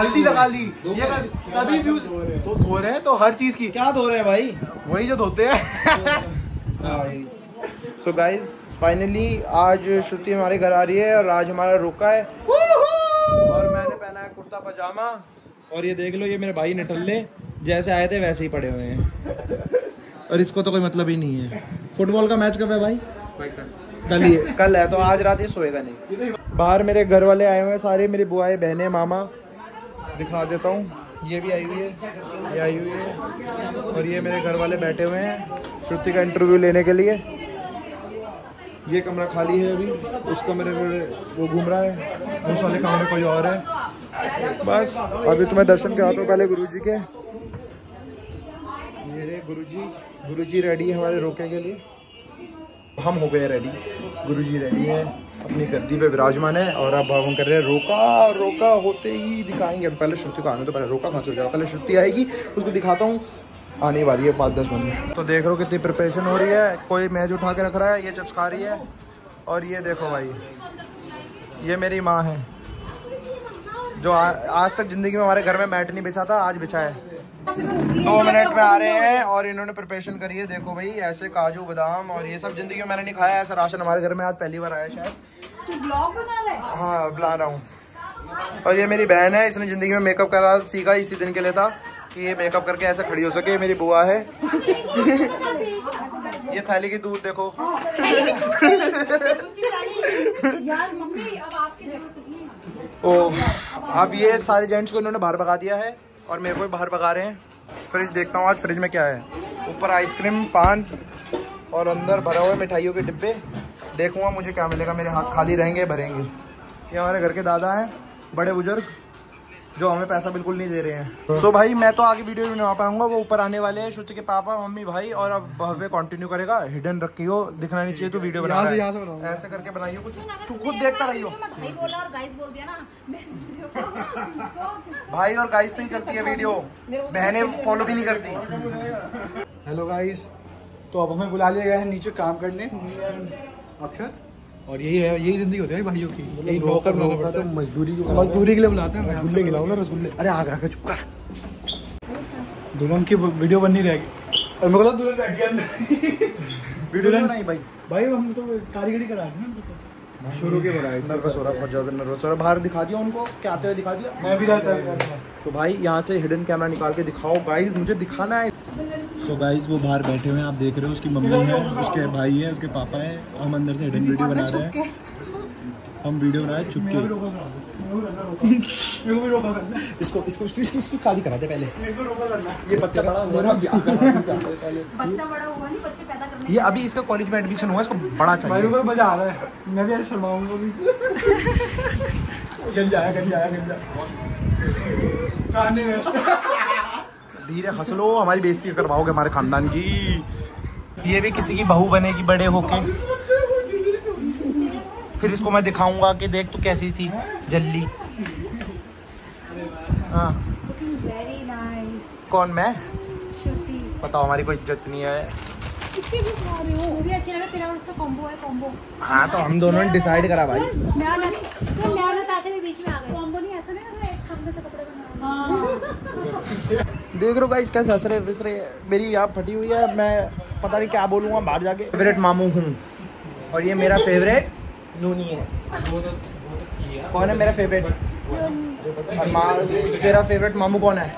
हल्दी लगा ली। ये तभी व्यूज़ तो धो रहे हैं तो हर चीज़ की। क्या धो रहे हैं भाई? वही जो धोते हैं। सो गाइस फाइनली आज श्रुति हमारे घर आ रही है और आज हमारा रोका है। और मैंने पहना है कुर्ता पजामा। और ये देख लो ये मेरे भाई निठल्ले जैसे आए थे वैसे ही पड़े हुए हैं। और इसको तो कोई मतलब ही नहीं है। फुटबॉल का मैच कब है भाई? कल। ही है। कल है तो आज रात ये सोएगा नहीं। बाहर मेरे घर वाले आए हुए हैं सारे मेरी बुआएँ बहनें मामा। दिखा देता हूँ। ये भी आई हुई है, ये आई हुई है। और ये मेरे घर वाले बैठे हुए हैं श्रुति का इंटरव्यू लेने के लिए। ये कमरा खाली है अभी उस कमरे में वो घूम रहा है। उस वाले कमरे कोई और है। बस, अभी तुम्हें दर्शन कराता हूँ पहले गुरुजी के। मेरे गुरुजी गुरुजी रेडी है हमारे रोके के लिए। हम हो गए रेडी गुरुजी रेडी है। अपनी गद्दी पे विराजमान है और अब हम कर रहे हैं रोका रोका होते ही दिखाएँगे। अब पहले श्रुति को आने तो पहले रोका कहाँ से हो जाएगा? पहले श्रुति आएगी उसको दिखाता हूँ। आने वाली है पाँच दस मिनट में। तो देख रहे हो कितनी प्रिपरेशन हो रही है। कोई मैच उठा के रख रहा है ये चिप्स खा रही है। और ये देखो भाई ये मेरी माँ है। जो आ, आज तक ज़िंदगी में हमारे घर में मैट नहीं बिछा था आज बिछा है। दो मिनट में आ रहे हैं और इन्होंने प्रिपरेशन करी है। देखो भाई ऐसे काजू बादाम और ये सब ज़िंदगी में मैंने नहीं खाया ऐसा राशन हमारे घर में आज पहली बार आया शायद। तू ब्लॉग बना रहा है? हाँ बुला रहा हूँ। और ये मेरी बहन है इसने ज़िंदगी में मेकअप करा सीखा इसी दिन के लिए था कि ये मेकअप करके ऐसे खड़ी हो सके मेरी बुआ है। ये थाली की दूध देखो। ओ अब ये सारे जेंट्स को इन्होंने बाहर भगा दिया है। और मेरे को भी बाहर भगा रहे हैं। फ्रिज देखता हूँ आज, फ्रिज में क्या है। ऊपर आइसक्रीम, पान और अंदर भरा हुआ मिठाइयों के डिब्बे। देखूँगा मुझे क्या मिलेगा, मेरे हाथ खाली रहेंगे, भरेंगे। ये हमारे घर के दादा हैं, बड़े बुज़ुर्ग। जो हमें पैसा बिल्कुल नहीं दे रहे हैं। सो so भाई मैं तो आगे वीडियो नहीं बना पाऊँगा वो ऊपर आने वाले हैं श्रुति के पापा मम्मी भाई और अब भव्य कंटिन्यू करेगा। हिडन रखी हो दिखना नहीं चाहिए तो वीडियो बना से- यहाँ से ऐसे करके बनाइयो कुछ। तू खुद देखता रहियो। मैं भाई और गाइस बोल दिया ना मैं इस वीडियो को भाई और गाइस से ही चलती है वीडियो। बहनें फॉलो भी नहीं करती। हेलो गाइस तो अब हमें बुला लिया गया है नीचे काम करने। अक्षर? और यही है यही ज़िंदगी होती है भाइयों की। यही नौकर पड़ता है मजदूरी की मजदूरी के लिए बुलाते हैं रसगुल्ले खिलाओ ना रसगुल्ले। अरे आग रखा चुप कर। दुल्हन की वीडियो बननी रहेगी और मैं बोला दुल्हन बैठ गया अंदर। वीडियो बनाई भाई। भाई हम तो कारीगरी करा थे ना तो। शुरू के बनाए नर्वस हो रहा बहुत ज़्यादा नर्वस हो रहा बाहर दिखा दिया उनको क्या आते हुए दिखा दिया? मैं भी रहता तो भाई यहाँ से हिडन कैमरा निकाल के दिखाओ। गाइस मुझे दिखाना है। सो गाइस वो बाहर बैठे हुए हैं आप देख रहे हो उसकी मम्मी है उसके भाई है उसके पापा है हम अंदर से हिडन वीडियो बना रहे हैं। हम वीडियो बना रहे हैं चुपके। इसको इसको इसको शादी करा दे पहले। ये बच्चा बड़ा हुआ। है। बच्चा बड़ा हुआ नहीं बच्चे पैदा करने ये अभी इसका कॉलेज में एडमिशन हुआ इसको बड़ा चाहिए। मज़ा आ रहा है। मैं भी ऐसे शर्माऊँगा अभी से। गंज आया गंज आया गंज काने में। धीरे हंस लो हमारी बेइज्जती करवाओगे हमारे खानदान की? ये भी किसी की बहू बनेगी बड़े होके। फिर इसको मैं दिखाऊँगा कि देख तू कैसी थी जल्ली। हाँ। कौन मैं? बताओ हमारी कोई इज़्ज़त नहीं है। रहे हो वो भी अच्छे लगे तेरा और उसका कॉम्बो है कॉम्बो हाँ तो हम दोनों ने डिसाइड करा भाई। मैं मैं और नताशा भी बीच में आ गए। कॉम्बो नहीं ऐसा नहीं एक से कपड़े बना देख रहे हो गाइस कैसे हंस रहे फिस रहे मेरी यहाँ फटी हुई है मैं पता नहीं क्या बोलूँगा बाहर जाके। फेवरेट मामू हूँ और ये मेरा फेवरेट नूनी है। कौन है मेरा फेवरेट और तेरा फेवरेट मामू कौन है?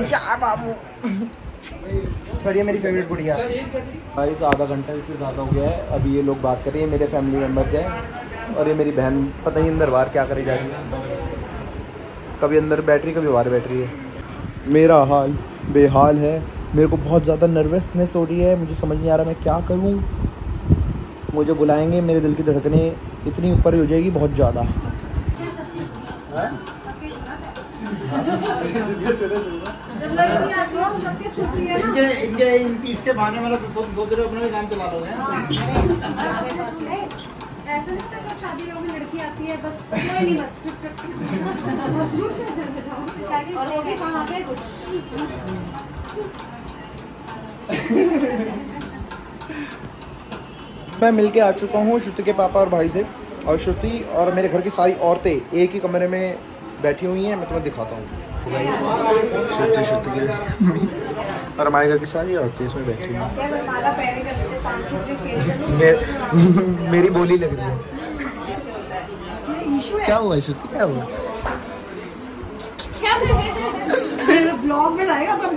क्या मामू। पर ये मेरी फेवरेट गुड़िया। भाई आधा घंटा इससे ज़्यादा हो गया है। अभी ये लोग बात कर रही है मेरे फैमिली मेंबर्स हैं। और ये मेरी बहन पता नहीं अंदर बाहर क्या करी जा रही है। कभी अंदर बैटरी कभी बाहर बैटरी है। मेरा हाल बेहाल है। मेरे को बहुत ज़्यादा नर्वसनेस हो रही है। मुझे समझ नहीं आ रहा मैं क्या करूँ। मुझे बुलाएँगे मेरे दिल की धड़कने इतनी ऊपर हो जाएगी बहुत ज़्यादा। है है इनके इनके इसके बहाने वाला सोच सोच रहे हो अपना भी काम चला लोगे। ऐसा नहीं होता जब शादी में लड़की आती है बस कोई नहीं बस चुप चुप। और वो भी कहाँ पे? मैं मिल के आ चुका हूँ श्रुति के पापा और भाई से। और श्रुति और मेरे घर की सारी औरतें एक ही कमरे में बैठी हुई हैं मैं तुम्हें दिखाता हूँ। श्रुति श्रुति की और हमारे घर की सारी औरतें इसमें बैठी हैं। मेरी बोली लग रही है। क्या हुआ श्रुति क्या हुआ? ब्लॉग में जाएगा सब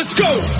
Let's go!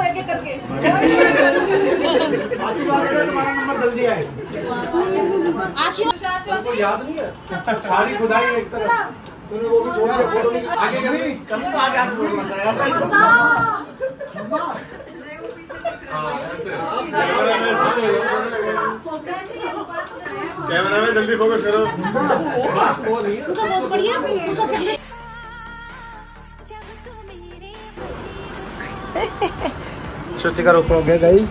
पैर छू लो एक एक करके बात है? तुम्हारा नंबर जल्दी आए याद नहीं है। सारी खुदाई एक तरफ़। तूने वो भी छोड़ दिया आगे कभी कभी तो आगे हाथ बोलना था यार कैमरा में जल्दी फोकस करो। बात है। श्रुति का रोका हो गया गाइस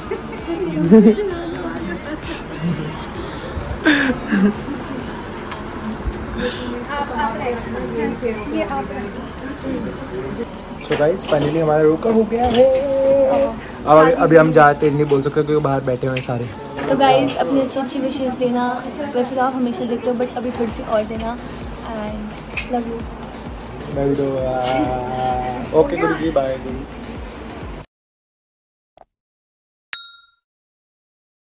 सो गाइस फाइनली हमारा रोका हो गया है। अब अभी, अभी हम जाते नहीं बोल सकते क्योंकि बाहर बैठे हुए हैं सारे। तो गाइज़ अपनी अच्छी अच्छी विशेष देना। वैसे तो आप हमेशा देते हो बट अभी थोड़ी सी और देना। एंड लव यू मैं भी तो ओके गुरु जी बाय गुरु।